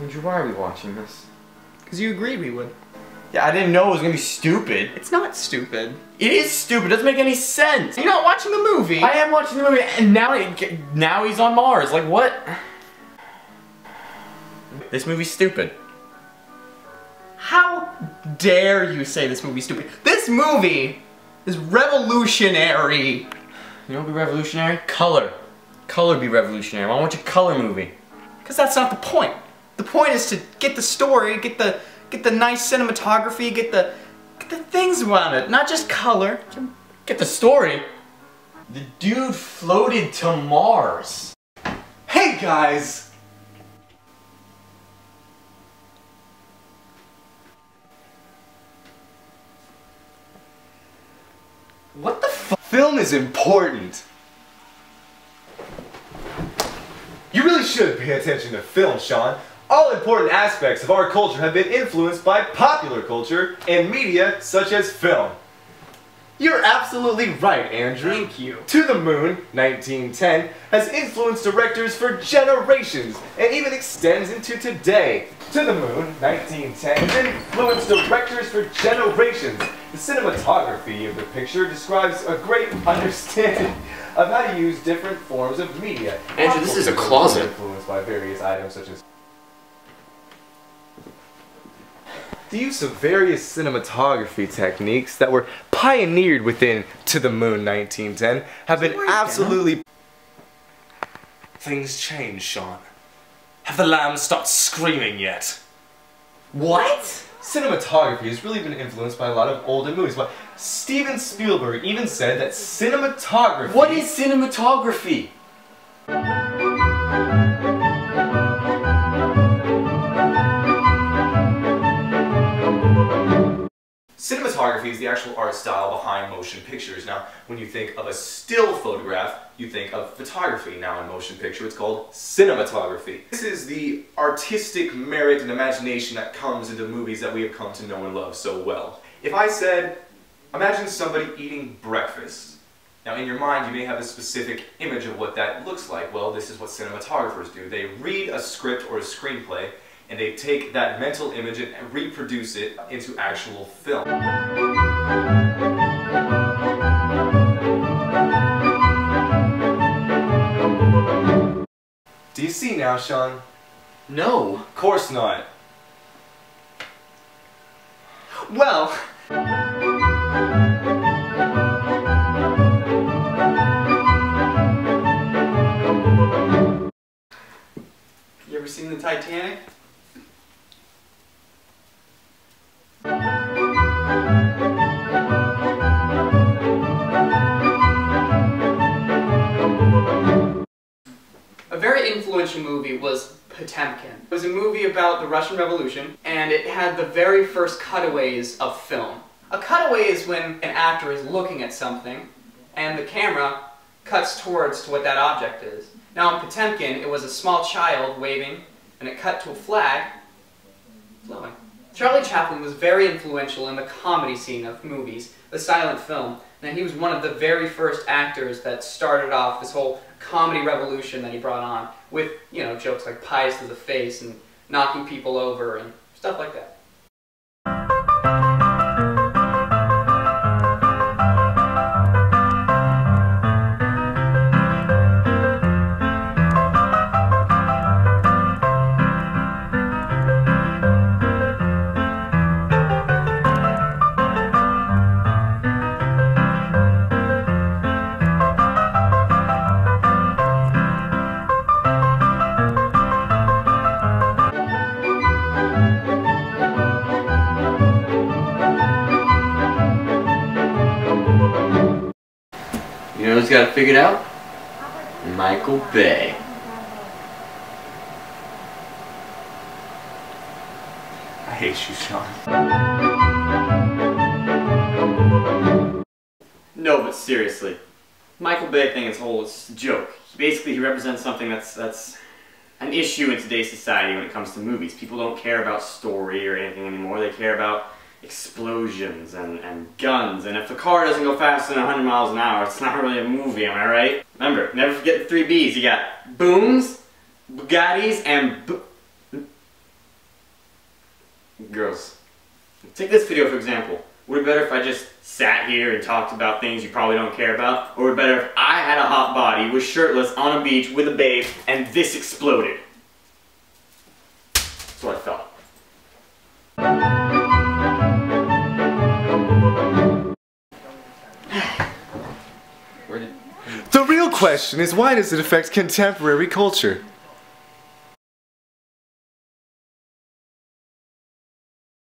Andrew, why are we watching this? Because you agreed we would. Yeah, I didn't know it was gonna be stupid. It's not stupid. It is stupid. It doesn't make any sense. You're not watching the movie. I am watching the movie, and now now he's on Mars. Like what? This movie's stupid. How dare you say this movie's stupid? This movie is revolutionary. You know what be revolutionary? Color. Color be revolutionary. Why I want a color movie. Because that's not the point. The point is to get the story, get the get the nice cinematography, get the get the things around it, not just color. Get the story. The dude floated to Mars. Hey guys! What the f- Film is important. You really should pay attention to film, Sean. All important aspects of our culture have been influenced by popular culture and media such as film. You're absolutely right, Andrew. Thank you. To the Moon, 1910, has influenced directors for generations and even extends into today. To the Moon, 1910, has influenced directors for generations. The cinematography of the picture describes a great understanding of how to use different forms of media. Andrew, this is a closet. Influenced by various items such as the use of various cinematography techniques that were pioneered within To the Moon 1910 have been absolutely. Things change, Sean. Have the lambs stopped screaming yet? What? Cinematography has really been influenced by a lot of older movies, but Steven Spielberg even said that cinematography. What is cinematography? Cinematography is the actual art style behind motion pictures. Now, when you think of a still photograph, you think of photography. Now, in motion picture, it's called cinematography. This is the artistic merit and imagination that comes into movies that we have come to know and love so well. If I said, imagine somebody eating breakfast. Now, in your mind, you may have a specific image of what that looks like. Well, this is what cinematographers do. They read a script or a screenplay, and they take that mental image and reproduce it into actual film. Do you see now, Sean? No. Of course not. Well, you ever seen the Titanic? Potemkin. It was a movie about the Russian Revolution, and it had the very first cutaways of film. A cutaway is when an actor is looking at something, and the camera cuts towards to what that object is. Now in Potemkin, it was a small child waving, and it cut to a flag flowing. Charlie Chaplin was very influential in the comedy scene of movies, the silent film, and he was one of the very first actors that started off this whole comedy revolution that he brought on with, you know, jokes like pies to the face and knocking people over and stuff like that. Who's got it figured out? Michael Bay. I hate you, Sean. No, but seriously, Michael Bay thing is a whole it's a joke. Basically, he represents something that's that's an issue in today's society when it comes to movies. People don't care about story or anything anymore. They care about explosions and, and guns. And if the car doesn't go faster than 100 miles an hour, it's not really a movie, am I right? Remember, never forget the three B's. You got booms, Bugattis, and girls. Take this video for example. Would it be better if I just sat here and talked about things you probably don't care about? Or would it be better if I had a hot body, was shirtless on a beach with a babe, and this exploded? That's what I felt. Question is why does it affect contemporary culture?